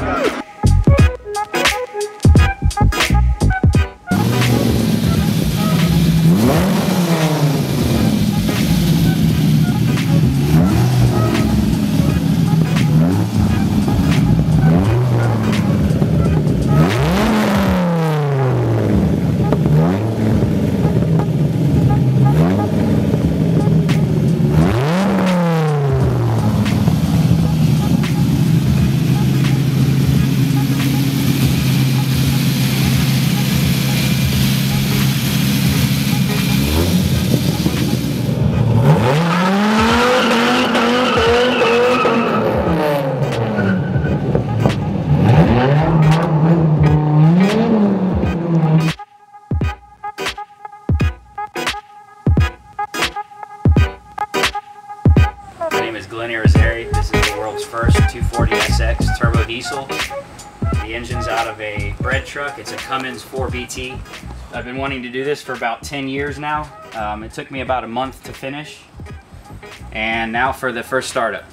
Name is Glenn Irizarry. This is the world's first 240SX turbo diesel. The engine's out of a bread truck. It's a Cummins 4BT. I've been wanting to do this for about 10 years now. Um, it took me about a month to finish. And now for the first startup.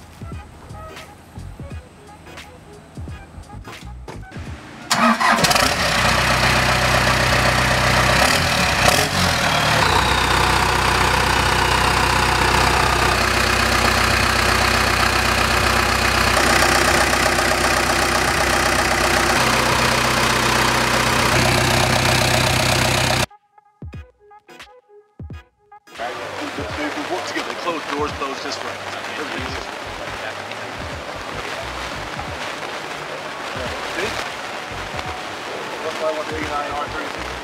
That's why I want to 89 R32.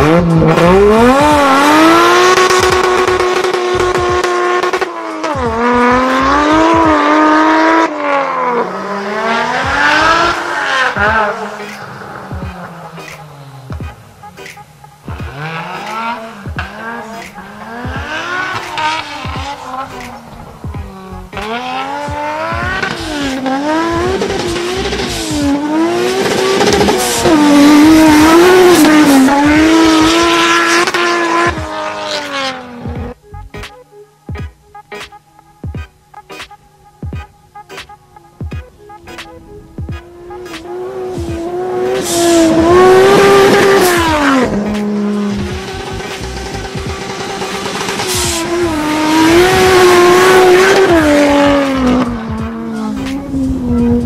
Hãy subscribe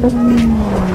Mm.